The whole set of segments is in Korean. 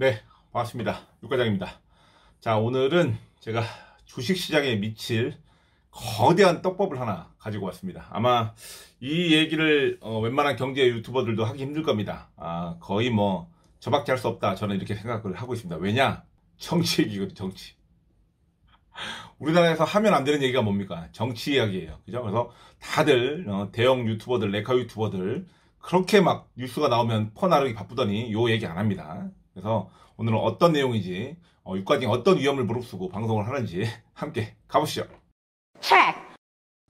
네, 반갑습니다. 육과장입니다. 자, 오늘은 제가 주식 시장에 미칠 거대한 떡밥을 하나 가지고 왔습니다. 아마 이 얘기를 어, 웬만한 경제 유튜버들도 하기 힘들 겁니다. 아, 거의 뭐 저밖에 할 수 없다. 저는 이렇게 생각을 하고 있습니다. 왜냐? 정치 얘기거든요, 정치. 우리나라에서 하면 안 되는 얘기가 뭡니까? 정치 이야기예요. 그죠? 그래서 다들 어, 대형 유튜버들, 레카 유튜버들 그렇게 막 뉴스가 나오면 퍼나르기 바쁘더니 요 얘기 안 합니다. 그래서 오늘은 어떤 내용인지 어, 육과징 어떤 위험을 무릅쓰고 방송을 하는지 함께 가보시죠.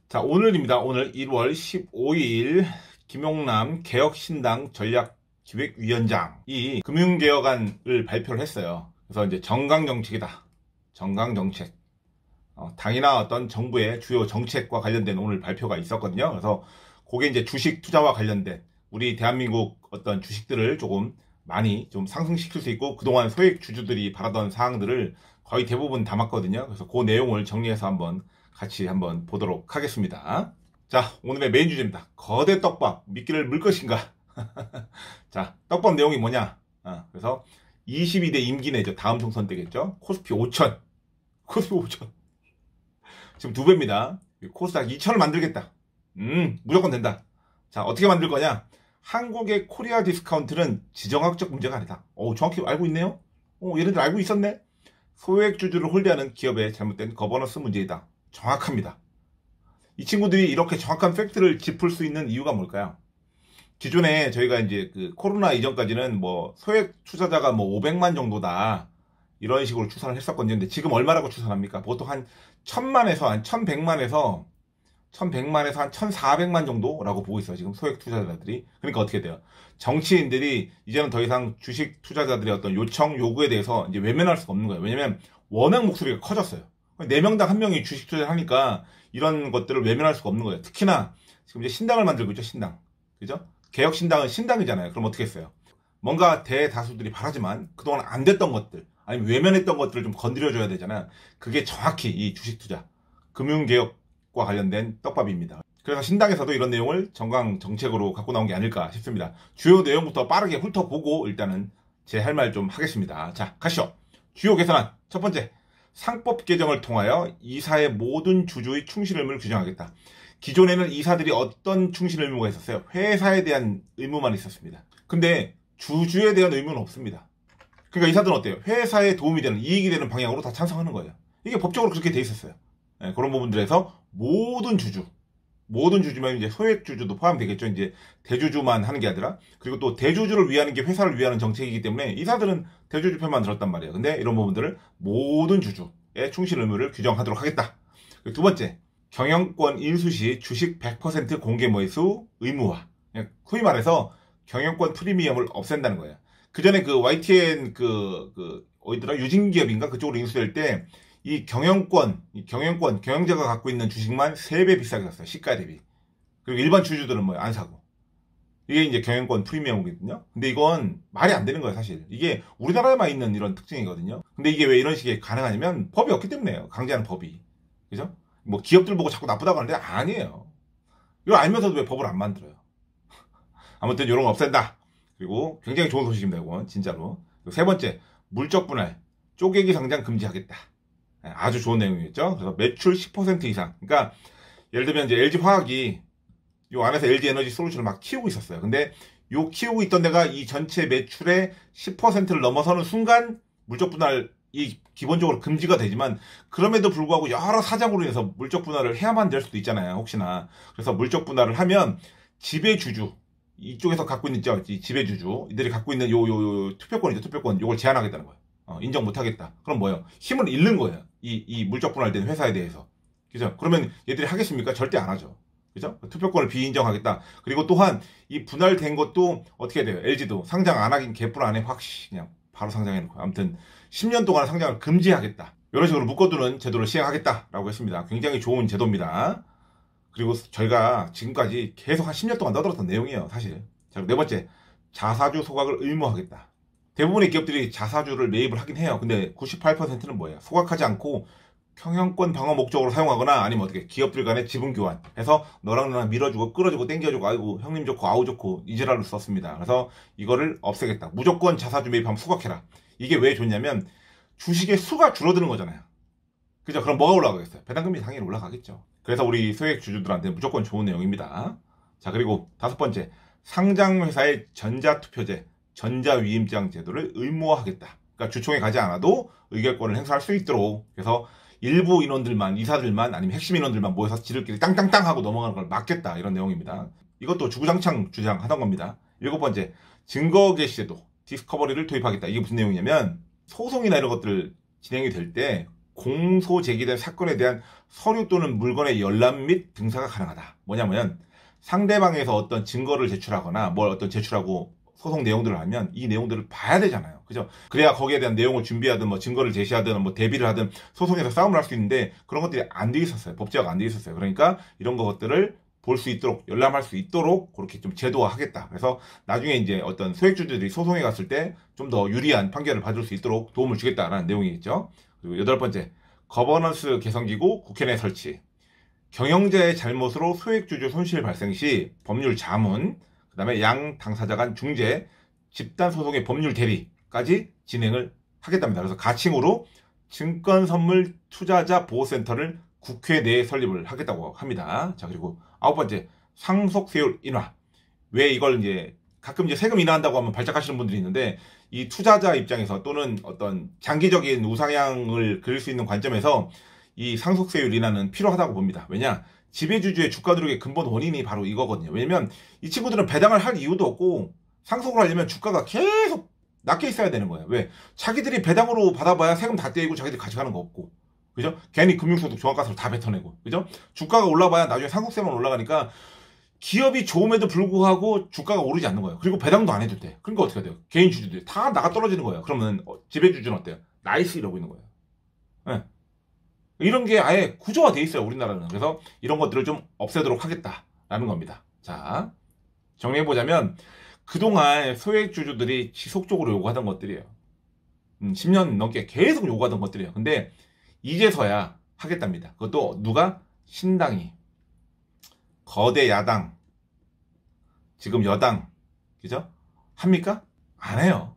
자 오늘입니다. 오늘 1월 15일 김용남 개혁신당 전략기획위원장이 금융개혁안을 발표를 했어요. 그래서 이제 정강정책이다. 정강정책. 어, 당이나 어떤 정부의 주요 정책과 관련된 오늘 발표가 있었거든요. 그래서 그게 이제 주식 투자와 관련된 우리 대한민국 어떤 주식들을 조금 많이 좀 상승시킬 수 있고 그동안 소액 주주들이 바라던 사항들을 거의 대부분 담았거든요. 그래서 그 내용을 정리해서 한번 같이 한번 보도록 하겠습니다. 자, 오늘의 메인 주제입니다. 거대 떡밥, 미끼를 물 것인가? 자, 떡밥 내용이 뭐냐? 아, 그래서 22대 임기 내죠. 다음 총선 때겠죠. 코스피 5천. 코스피 5천. 지금 두 배입니다. 코스닥 2천을 만들겠다. 음, 무조건 된다. 자, 어떻게 만들 거냐? 한국의 코리아 디스카운트는 지정학적 문제가 아니다. 어, 정확히 알고 있네요? 어, 얘네들 알고 있었네? 소액 주주를 홀대하는 기업의 잘못된 거버넌스 문제이다. 정확합니다. 이 친구들이 이렇게 정확한 팩트를 짚을 수 있는 이유가 뭘까요? 기존에 저희가 이제 그 코로나 이전까지는 뭐 소액 투자자가 뭐 500만 정도다. 이런 식으로 추산을 했었거든요. 근데 지금 얼마라고 추산합니까? 보통 한 1000만에서 한 1100만에서 1100만에서 한 1400만 정도라고 보고 있어요. 지금 소액 투자자들이. 그러니까 어떻게 돼요? 정치인들이 이제는 더 이상 주식 투자자들의 어떤 요청, 요구에 대해서 이제 외면할 수가 없는 거예요. 왜냐면 워낙 목소리가 커졌어요. 4명당 1명이 주식 투자를 하니까 이런 것들을 외면할 수가 없는 거예요. 특히나 지금 이제 신당을 만들고 있죠. 신당. 그죠? 개혁 신당은 신당이잖아요. 그럼 어떻게 했어요? 뭔가 대다수들이 바라지만 그동안 안 됐던 것들, 아니면 외면했던 것들을 좀 건드려줘야 되잖아요. 그게 정확히 이 주식 투자, 금융개혁 과 관련된 떡밥입니다. 그래서 신당에서도 이런 내용을 정강 정책으로 갖고 나온 게 아닐까 싶습니다. 주요 내용부터 빠르게 훑어보고 일단은 제 할 말 좀 하겠습니다. 자, 가시죠. 주요 개선안. 첫 번째, 상법 개정을 통하여 이사의 모든 주주의 충실 의무를 규정하겠다. 기존에는 이사들이 어떤 충실 의무가 있었어요? 회사에 대한 의무만 있었습니다. 근데 주주에 대한 의무는 없습니다. 그러니까 이사들은 어때요? 회사에 도움이 되는, 이익이 되는 방향으로 다 찬성하는 거예요. 이게 법적으로 그렇게 돼 있었어요. 네, 그런 부분들에서 모든 주주, 모든 주주면 이제 소액 주주도 포함되겠죠. 이제 대주주만 하는 게 아니라 그리고 또 대주주를 위하는 게 회사를 위하는 정책이기 때문에 이사들은 대주주 편만 들었단 말이에요. 근데 이런 부분들을 모든 주주의 충실 의무를 규정하도록 하겠다. 두 번째, 경영권 인수 시 주식 100% 공개 매수 의무화. 후위 말해서 경영권 프리미엄을 없앤다는 거예요. 그 전에 그 YTN 그, 그, 어디더라? 유진기업인가? 그쪽으로 인수될 때 이 경영권, 이 경영권, 경영자가 갖고 있는 주식만 3배 비싸게 샀어요. 시가 대비. 그리고 일반 주주들은 뭐 안 사고. 이게 이제 경영권 프리미엄이거든요. 근데 이건 말이 안 되는 거예요, 사실. 이게 우리나라에만 있는 이런 특징이거든요. 근데 이게 왜 이런 식의 가능하냐면 법이 없기 때문에요. 강제하는 법이. 그죠? 뭐 기업들 보고 자꾸 나쁘다고 하는데 아니에요. 이거 알면서도 왜 법을 안 만들어요? 아무튼 이런 거 없앤다. 그리고 굉장히 좋은 소식입니다, 이건 진짜로. 세 번째, 물적 분할, 쪼개기 상장 금지하겠다. 예, 아주 좋은 내용이겠죠. 그래서 매출 10% 이상. 그러니까 예를 들면 이제 LG 화학이 요 안에서 LG 에너지 솔루션을 막 키우고 있었어요. 근데 요 키우고 있던 데가 이 전체 매출의 10%를 넘어서는 순간 물적 분할이 기본적으로 금지가 되지만 그럼에도 불구하고 여러 사정으로 인해서 물적 분할을 해야만 될 수도 있잖아요. 혹시나. 그래서 물적 분할을 하면 지배주주 이쪽에서 갖고 있는 지배주주 이들이 갖고 있는 요 요 요 투표권이죠. 투표권 요걸 제한하겠다는 거예요. 어, 인정 못하겠다. 그럼 뭐예요? 힘을 잃는 거예요. 이, 이 물적 분할된 회사에 대해서. 그죠? 그러면 얘들이 하겠습니까? 절대 안 하죠. 그죠? 투표권을 비인정하겠다. 그리고 또한 이 분할된 것도 어떻게 돼요? LG도 상장 안 하긴 개뿔 안에 확 그냥 바로 상장해놓고 아무튼 10년 동안 상장을 금지하겠다. 이런 식으로 묶어두는 제도를 시행하겠다라고 했습니다. 굉장히 좋은 제도입니다. 그리고 저희가 지금까지 계속 한 10년 동안 떠들었던 내용이에요. 사실. 자, 네 번째. 자사주 소각을 의무화하겠다. 대부분의 기업들이 자사주를 매입을 하긴 해요. 근데 98%는 뭐예요? 소각하지 않고 경영권 방어 목적으로 사용하거나 아니면 어떻게 기업들 간의 지분 교환 해서 너랑 나랑 밀어주고 끌어주고 땡겨주고 아이고 형님 좋고 아우 좋고 이지라를 썼습니다. 그래서 이거를 없애겠다. 무조건 자사주 매입하면 소각해라. 이게 왜 좋냐면 주식의 수가 줄어드는 거잖아요. 그죠? 그럼 뭐가 올라가겠어요? 배당금이 당연히 올라가겠죠. 그래서 우리 소액 주주들한테 무조건 좋은 내용입니다. 자, 그리고 다섯 번째. 상장회사의 전자투표제, 전자위임장 제도를 의무화하겠다. 그러니까 주총에 가지 않아도 의결권을 행사할 수 있도록 그래서 일부 인원들만, 이사들만 아니면 핵심 인원들만 모여서 지들끼리 땅땅땅 하고 넘어가는 걸 막겠다. 이런 내용입니다. 이것도 주구장창 주장하던 겁니다. 일곱 번째, 증거 게시제도, 디스커버리를 도입하겠다. 이게 무슨 내용이냐면 소송이나 이런 것들 진행이 될 때 공소 제기된 사건에 대한 서류 또는 물건의 열람 및 등사가 가능하다. 뭐냐면 상대방에서 어떤 증거를 제출하거나 뭘 어떤 제출하고 소송 내용들을 하면 이 내용들을 봐야 되잖아요. 그죠? 그래야 거기에 대한 내용을 준비하든 뭐 증거를 제시하든 뭐 대비를 하든 소송에서 싸움을 할 수 있는데 그런 것들이 안 돼 있었어요. 법제화가 안 돼 있었어요. 그러니까 이런 것들을 볼 수 있도록 열람할 수 있도록 그렇게 좀 제도화하겠다. 그래서 나중에 이제 어떤 소액주주들이 소송에 갔을 때 좀 더 유리한 판결을 받을 수 있도록 도움을 주겠다라는 내용이겠죠. 그리고 여덟 번째 거버넌스 개선기구 국회 내 설치. 경영자의 잘못으로 소액주주 손실 발생 시 법률 자문, 그 다음에 양 당사자 간 중재, 집단 소송의 법률 대리까지 진행을 하겠답니다. 그래서 가칭으로 증권선물 투자자 보호센터를 국회 내에 설립을 하겠다고 합니다. 자, 그리고 아홉 번째, 상속세율 인하. 왜 이걸 이제 가끔 이제 세금 인하한다고 하면 발작하시는 분들이 있는데 이 투자자 입장에서 또는 어떤 장기적인 우상향을 그릴 수 있는 관점에서 이 상속세율 인하는 필요하다고 봅니다. 왜냐? 지배주주의 주가 누락의 근본 원인이 바로 이거거든요. 왜냐면 이 친구들은 배당을 할 이유도 없고 상속을 하려면 주가가 계속 낮게 있어야 되는 거예요. 왜? 자기들이 배당으로 받아봐야 세금 다 떼이고 자기들이 가져가는 거 없고. 그죠? 괜히 금융소득 종합과세를 다 뱉어내고. 그죠? 주가가 올라봐야 나중에 상속세만 올라가니까 기업이 좋음에도 불구하고 주가가 오르지 않는 거예요. 그리고 배당도 안 해도 돼. 그러니까 어떻게 돼요? 개인 주주들이 다 나가 떨어지는 거예요. 그러면 어, 지배주주는 어때요? nice 이러고 있는 거예요. 네. 이런 게 아예 구조화 돼 있어요. 우리나라는. 그래서 이런 것들을 좀 없애도록 하겠다라는 겁니다. 자, 정리해 보자면 그동안 소액주주들이 지속적으로 요구하던 것들이에요. 음, 10년 넘게 계속 요구하던 것들이에요. 근데 이제서야 하겠답니다. 그것도 누가? 신당이. 거대 야당. 지금 여당. 그죠? 합니까? 안 해요.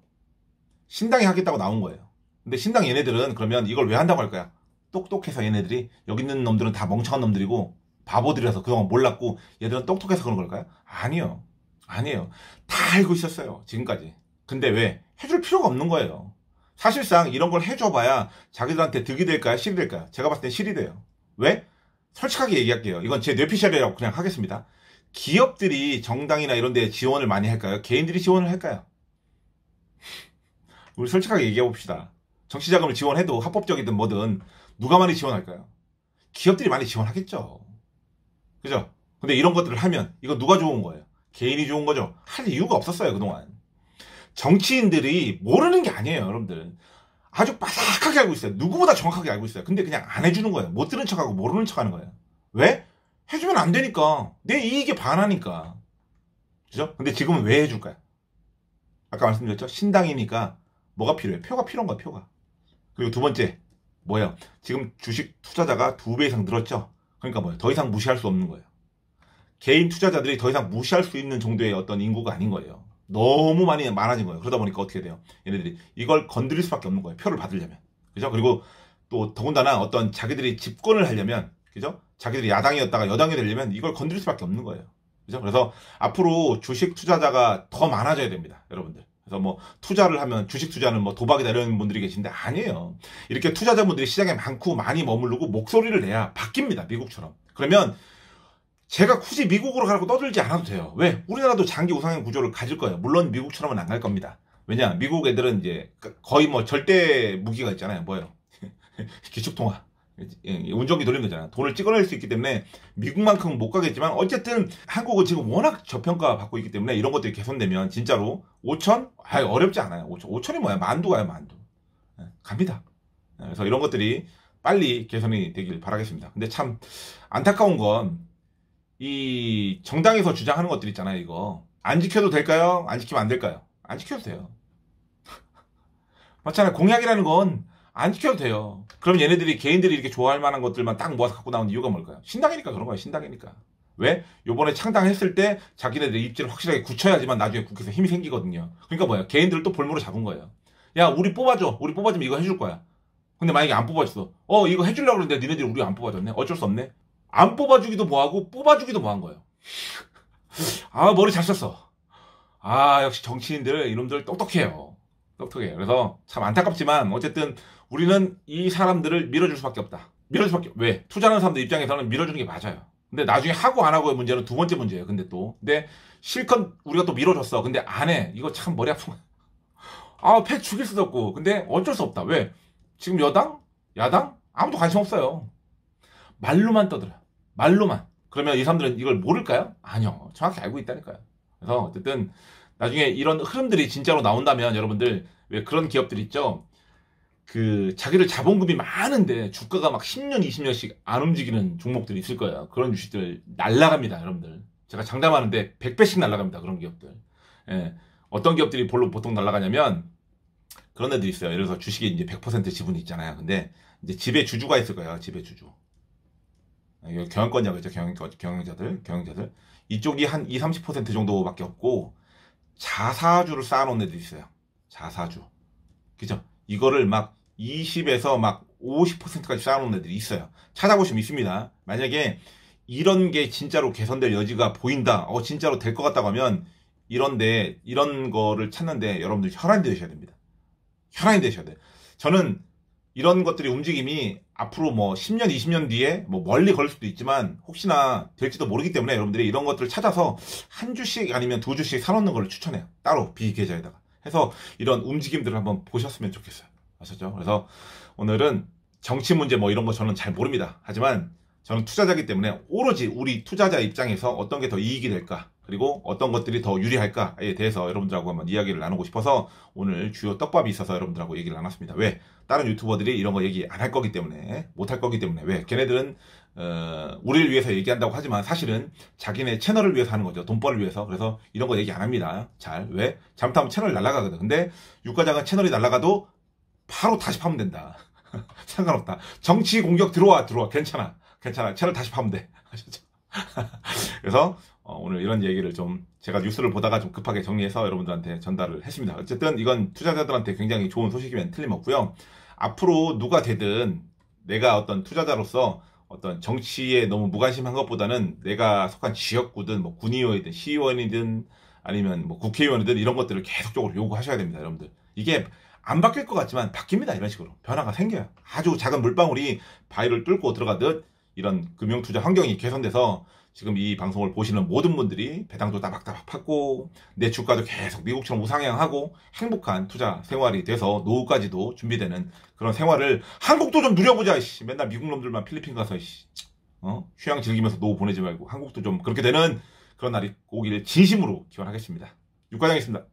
신당이 하겠다고 나온 거예요. 근데 신당 얘네들은 그러면 이걸 왜 한다고 할까요? 똑똑해서 얘네들이 여기 있는 놈들은 다 멍청한 놈들이고 바보들이라서 그동안 몰랐고 얘들은 똑똑해서 그런 걸까요? 아니요. 아니에요. 다 알고 있었어요. 지금까지. 근데 왜? 해줄 필요가 없는 거예요. 사실상 이런 걸 해줘봐야 자기들한테 득이 될까요? 실이 될까요? 제가 봤을 땐 실이 돼요. 왜? 솔직하게 얘기할게요. 이건 제 뇌피셜이라고 그냥 하겠습니다. 기업들이 정당이나 이런 데 지원을 많이 할까요? 개인들이 지원을 할까요? 우리 솔직하게 얘기해 봅시다. 정치자금을 지원해도 합법적이든 뭐든 누가 많이 지원할까요? 기업들이 많이 지원하겠죠. 그죠? 근데 이런 것들을 하면 이거 누가 좋은 거예요? 개인이 좋은 거죠. 할 이유가 없었어요, 그동안. 정치인들이 모르는 게 아니에요, 여러분들. 아주 빠삭하게 알고 있어요. 누구보다 정확하게 알고 있어요. 근데 그냥 안 해주는 거예요. 못 들은 척하고 모르는 척 하는 거예요. 왜? 해주면 안 되니까. 내 이익에 반하니까. 그죠? 근데 지금은 왜 해줄까요? 아까 말씀드렸죠? 신당이니까 뭐가 필요해? 표가 필요한 거야, 표가. 그리고 두 번째, 뭐예요? 지금 주식 투자자가 두 배 이상 늘었죠? 그러니까 뭐예요? 더 이상 무시할 수 없는 거예요. 개인 투자자들이 더 이상 무시할 수 있는 정도의 어떤 인구가 아닌 거예요. 너무 많이 많아진 거예요. 그러다 보니까 어떻게 돼요? 얘네들이 이걸 건드릴 수밖에 없는 거예요. 표를 받으려면. 그죠? 그리고 또 더군다나 어떤 자기들이 집권을 하려면 그죠? 자기들이 야당이었다가 여당이 되려면 이걸 건드릴 수밖에 없는 거예요. 그죠? 그래서 앞으로 주식 투자자가 더 많아져야 됩니다. 여러분들. 그래서 뭐 투자를 하면 주식 투자는 뭐 도박이다 이런 분들이 계신데 아니에요. 이렇게 투자자분들이 시장에 많고 많이 머무르고 목소리를 내야 바뀝니다. 미국처럼. 그러면 제가 굳이 미국으로 가라고 떠들지 않아도 돼요. 왜? 우리나라도 장기 우상향 구조를 가질 거예요. 물론 미국처럼은 안 갈 겁니다. 왜냐? 미국 애들은 이제 거의 뭐 절대 무기가 있잖아요. 뭐예요? 기축통화. 예, 운전기 돌리면 되잖아. 돈을 찍어낼 수 있기 때문에 미국만큼은 못 가겠지만 어쨌든 한국은 지금 워낙 저평가 받고 있기 때문에 이런 것들이 개선되면 진짜로 5천? 아 어렵지 않아요. 5천. 5천이 뭐야? 만두 가요, 만두. 예, 갑니다. 예, 그래서 이런 것들이 빨리 개선이 되길 바라겠습니다. 근데 참 안타까운 건 이 정당에서 주장하는 것들 있잖아요. 이거 안 지켜도 될까요? 안 지키면 안 될까요? 안 지켜도 돼요. 맞잖아요. 공약이라는 건 안 지켜도 돼요. 그럼 얘네들이 개인들이 이렇게 좋아할 만한 것들만 딱 모아서 갖고 나온 이유가 뭘까요? 신당이니까 그런 거예요. 신당이니까. 왜? 요번에 창당했을 때 자기네들 입지를 확실하게 굳혀야지만 나중에 국회에서 힘이 생기거든요. 그러니까 뭐야? 개인들을 또 볼모로 잡은 거예요. 야 우리 뽑아줘 우리 뽑아주면 이거 해줄 거야 근데 만약에 안 뽑아줬어 어 이거 해주려고 그러는데 니네들이 우리 안 뽑아줬네 어쩔 수 없네 안 뽑아주기도 뭐하고 뽑아주기도 뭐한 거예요 아 머리 잘 썼어 아 역시 정치인들 이놈들 똑똑해요 똑똑해요 그래서 참 안타깝지만 어쨌든 우리는 이 사람들을 밀어줄 수밖에 없다 밀어줄 수밖에 왜 투자하는 사람들 입장에서는 밀어주는 게 맞아요 근데 나중에 하고 안 하고의 문제는 두 번째 문제예요 근데 또 근데 실컷 우리가 또 밀어줬어 근데 안 해 이거 참 머리 아픈 거야 아, 패 죽일 수도 없고. 근데 어쩔 수 없다. 왜? 지금 여당? 야당? 아무도 관심 없어요. 말로만 떠들어요. 말로만. 그러면 이 사람들은 이걸 모를까요? 아니요. 정확히 알고 있다니까요. 그래서 어쨌든 나중에 이런 흐름들이 진짜로 나온다면 여러분들 왜 그런 기업들 있죠? 그 자기들 자본금이 많은데 주가가 막 10년, 20년씩 안 움직이는 종목들이 있을 거예요. 그런 주식들 날라갑니다, 여러분들. 제가 장담하는데 100배씩 날라갑니다, 그런 기업들. 예. 어떤 기업들이 볼로 보통 날라가냐면 그런 애들이 있어요. 예를 들어서 주식에 이제 100% 지분이 있잖아요. 근데 이제 집에 주주가 있을 거예요. 집에 주주. 경영권자겠죠. 경영, 경영자들, 경영자들. 이쪽이 한 2, 30% 정도밖에 없고 자사주를 쌓아놓은 애들이 있어요. 자사주. 그죠? 이거를 막 20에서 막 50%까지 쌓아놓은 애들이 있어요. 찾아보시면 있습니다. 만약에 이런 게 진짜로 개선될 여지가 보인다. 어, 진짜로 될 것 같다고 하면 이런데, 이런 거를 찾는데 여러분들 혈안이 되셔야 됩니다. 혈안이 되셔야 돼요. 저는 이런 것들이 움직임이 앞으로 뭐 10년, 20년 뒤에 뭐 멀리 걸 수도 있지만 혹시나 될지도 모르기 때문에 여러분들이 이런 것들을 찾아서 한 주씩 아니면 두 주씩 사놓는 걸 추천해요. 따로 비계좌에다가. 해서 이런 움직임들을 한번 보셨으면 좋겠어요. 아셨죠? 그래서 오늘은 정치 문제 뭐 이런 거 저는 잘 모릅니다. 하지만 저는 투자자기 때문에 오로지 우리 투자자 입장에서 어떤 게 더 이익이 될까 그리고 어떤 것들이 더 유리할까에 대해서 여러분들하고 한번 이야기를 나누고 싶어서 오늘 주요 떡밥이 있어서 여러분들하고 얘기를 나눴습니다. 왜? 다른 유튜버들이 이런 거 얘기 안 할 거기 때문에 못 할 거기 때문에 왜? 걔네들은 어, 우리를 위해서 얘기한다고 하지만 사실은 자기네 채널을 위해서 하는 거죠. 돈벌을 위해서. 그래서 이런 거 얘기 안 합니다. 잘. 왜? 잘못하면 채널이 날아가거든. 근데 유과장은 채널이 날아가도 바로 다시 파면 된다. 상관없다. 정치 공격 들어와, 들어와. 괜찮아. 괜찮아. 채널 다시 파면 돼. 아셨죠? 그래서 어, 오늘 이런 얘기를 좀 제가 뉴스를 보다가 좀 급하게 정리해서 여러분들한테 전달을 했습니다. 어쨌든 이건 투자자들한테 굉장히 좋은 소식이면 틀림없고요. 앞으로 누가 되든 내가 어떤 투자자로서 어떤 정치에 너무 무관심한 것보다는 내가 속한 지역구든 뭐 군의원이든 시의원이든 아니면 뭐 국회의원이든 이런 것들을 계속적으로 요구하셔야 됩니다, 여러분들. 이게 안 바뀔 것 같지만 바뀝니다, 이런 식으로. 변화가 생겨요. 아주 작은 물방울이 바위를 뚫고 들어가듯 이런 금융투자 환경이 개선돼서 지금 이 방송을 보시는 모든 분들이 배당도 따박따박 받고 내 주가도 계속 미국처럼 우상향하고 행복한 투자 생활이 돼서 노후까지도 준비되는 그런 생활을 한국도 좀 누려보자 씨. 맨날 미국 놈들만 필리핀 가서 씨. 어? 휴양 즐기면서 노후 보내지 말고 한국도 좀 그렇게 되는 그런 날이 오기를 진심으로 기원하겠습니다. 육과장이었습니다.